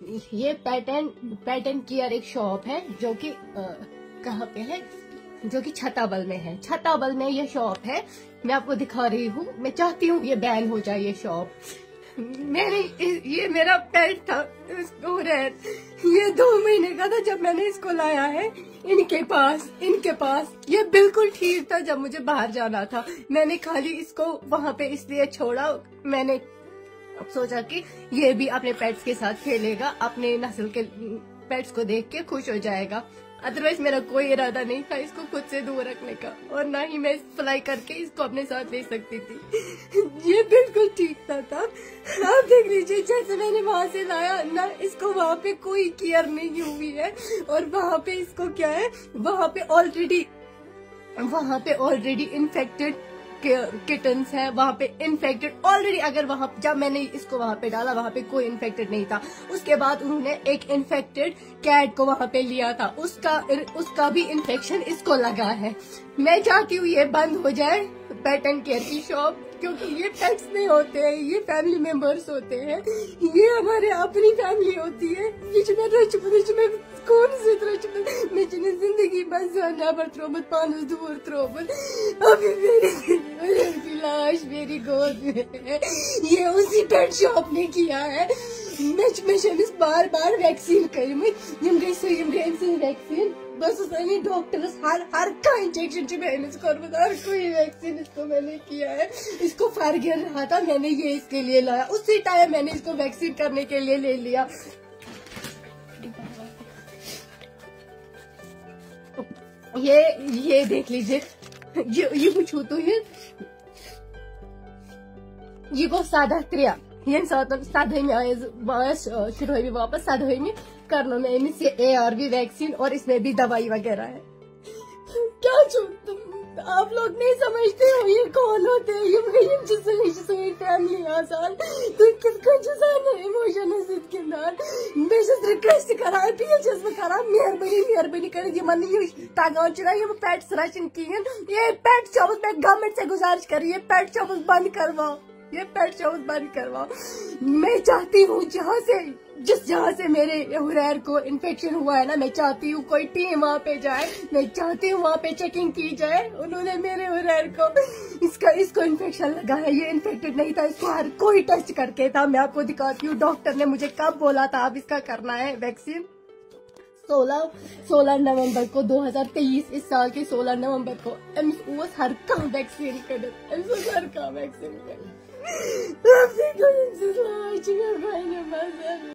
ये pattern pattern care एक shop है, जो कि कहाँ पे है? जो कि छताबल में है। छताबल में ये शॉप है। मैं आपको दिखा रही हूँ। मैं चाहती हूँ ये बैन हो जाए ये शॉप। मैंने ये मेरा पेट था, इसको ये दो महीने का था जब मैंने इसको लाया है। इनके पास इनके पास। ये बिल्कुल ठीक था जब मुझे बाहर जाना था। मैंने खाली इसको वहाँ पे इसलिए छोड़ा। मैंने सोचा कि ये भी अपने पेट्स के साथ खेलेगा अपने नस्ल के पेट्स को देख के खुश हो जाएगा। अदरवाइज़ मेरा कोई इरादा नहीं था इसको खुद से दूर रखने का और ना ही मैं फ्लाई करके इसको अपने साथ ले सकती थी। ये बिल्कुल ठीक था, था आप देख लीजिए जैसे मैंने वहाँ से लाया ना इसको वहाँ पे कोई केयर नहीं हुई है। और वहाँ पे इसको क्या है वहाँ पे ऑलरेडी वहाँ पे ऑलरेडी इन्फेक्टेड किटन्स है, वहाँ पे इन्फेक्टेड ऑलरेडी अगर वहाँ, जब मैंने इसको वहाँ पे डाला, वहाँ पे कोई इन्फेक्टेड नहीं था। उसके बाद उन्होंने एक इन्फेक्टेड कैट को वहाँ पे लिया था। उसका उसका भी इन्फेक्शन इसको लगा है। मैं चाहती हूँ ये बंद हो जाए पेट एंड केयर की शॉप क्योंकि ये पेट्स नहीं होते हैं, ये फैमिली मेंबर्स होते हैं। ये हमारे अपनी फैमिली होती है। बीच में रच में कौन से रच में जाना पर त्रोबत पानस दूर त्रोबत अभी मेरी मेरी लाश मेरी गोद में ये उसी पेट शॉप ने किया है। मैं मैं बार बार वैक्सीन करी मैं यम गई सो यम गई वैक्सीन बस उसने डॉक्टर हर हर का इंजेक्शन जो मैंने इसको हर कोई वैक्सीन इसको मैंने किया है। इसको फर गिर रहा था, मैंने ये इसके लिए लाया। उसी टाइम मैंने इसको वैक्सीन करने के लिए ले लिया। ये ये देख लीजिए। ये ये कुछ ये। ये सादा त्रिया ये साथ सादा में आए शुरू हुई वापस सादा हुई में करना में M A R B vaccine और इसमें भी दवाई वगैरह है। क्या तुम? आप लोग नहीं समझते हो ये कौन होते हैं? ये जिसमें फैमिली आसान तो मैं रिक्वेस्ट में करा मेहरबानी मेहरबानी कर तगान चुना टांगा चुरा ये पेट चौबस मैं गवर्नमेंट से गुजारिश कर ये पेट चौबस बंद करवाओ ये पेट चौबीस बंद करवाओ। मैं चाहती हूँ जहाँ से, जिस जहाँ से मेरे हुरैर को इन्फेक्शन हुआ है ना, मैं चाहती हूँ कोई टीम वहाँ पे जाए, मैं चाहती हूँ वहाँ पे चेकिंग की जाए, उन्होंने मेरे हुरैर को इसका, इसको इन्फेक्शन लगा है ये इन्फेक्टेड नहीं था, इसको हर कोई टेस्ट करके था। मैं आपको दिखाती हूँ डॉक्टर ने मुझे कब बोला था, अब इसका करना है वैक्सीन सोलह सोलह नवंबर को 2023 इस साल के 16 नवंबर को एम्स हर का वैक्सीन कर हर का वैक्सीन कर